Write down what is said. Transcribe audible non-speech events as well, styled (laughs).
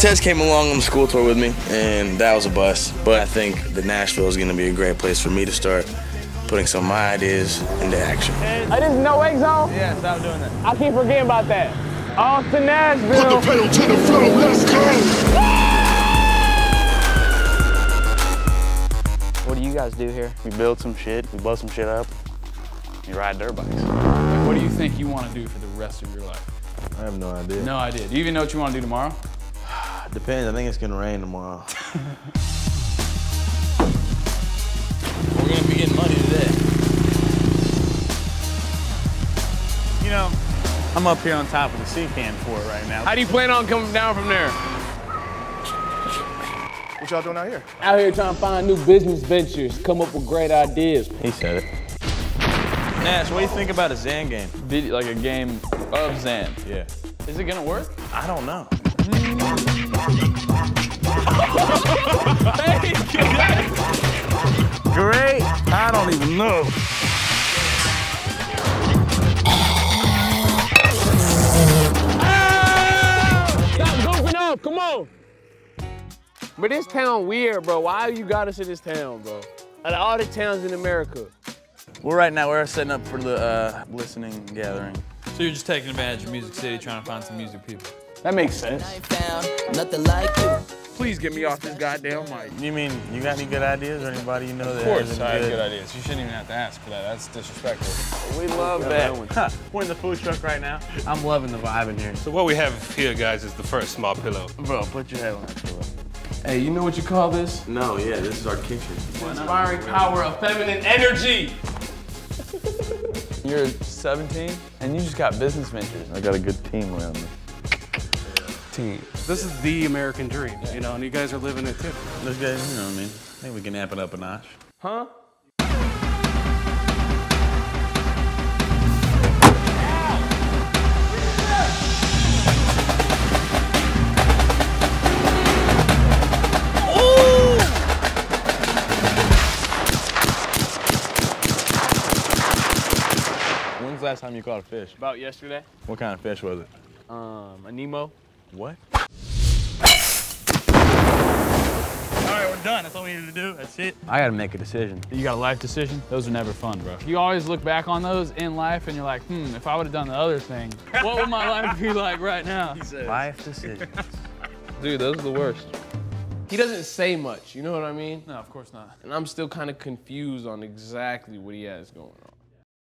Cortez came along on the school tour with me, and that was a bust. But I think that Nashville is going to be a great place for me to start putting some of my ideas into action. I didn't know Exo. Yeah, stop doing that. I keep forgetting about that. Off to Nashville. Put the pedal to the floor, let's go! What do you guys do here? We build some shit, we blow some shit up, we ride dirt bikes. What do you think you want to do for the rest of your life? I have no idea. No idea. Do you even know what you want to do tomorrow? Depends. I think it's gonna rain tomorrow. (laughs) We're going to be getting money today. You know, I'm up here on top of the sea can for it right now. How do you plan on coming down from there? What y'all doing out here? Out here trying to find new business ventures, come up with great ideas. He said it. Nash, what do you think about a Zan game? Video, like a game of Zan. Yeah. Is it gonna work? I don't know. Great. I don't even know. Stop goofing off, come on. But this town weird, bro. Why you got us in this town, bro? Out of all the towns in America. Well, right now we're setting up for the uh, listening gathering. So you're just taking advantage of Music City, trying to find some music people. That makes sense. Nothing like you. Please get me off this goddamn mic. You mean you got any good ideas or anybody you know that Of course, has I any have good ideas. You shouldn't even have to ask for that. That's disrespectful. We love that. We're in the food truck right now. I'm loving the vibe in here. So what we have here, guys, is the first small pillow. Bro, put your head on that pillow. Hey, you know what you call this? No, yeah, this is our kitchen. Inspiring power of feminine energy. You're 17 and you just got business ventures. I got a good team around me. Team. This is the American dream, you know, and you guys are living it too. Those guys, you know what I mean? I think we can amp it up a notch. Huh? When's the last time you caught a fish? About yesterday. What kind of fish was it? Um, a Nemo. What? All right, we're done. That's all we need to do. That's it. I gotta make a decision. You got a life decision? Those are never fun, bro. You always look back on those in life and you're like, hmm, if I would have done the other thing, what would my life be like right now? (laughs) Life decision. (laughs) Dude, those are the worst. He doesn't say much, you know what I mean? No, of course not. And I'm still kind of confused on exactly what he has going on.